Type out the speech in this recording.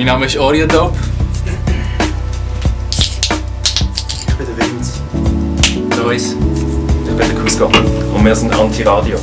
Mein Name ist Oreo Dope. Ich bin der Vince. Lois. Ich bin der Cusco. Und wir sind Anti-Radio.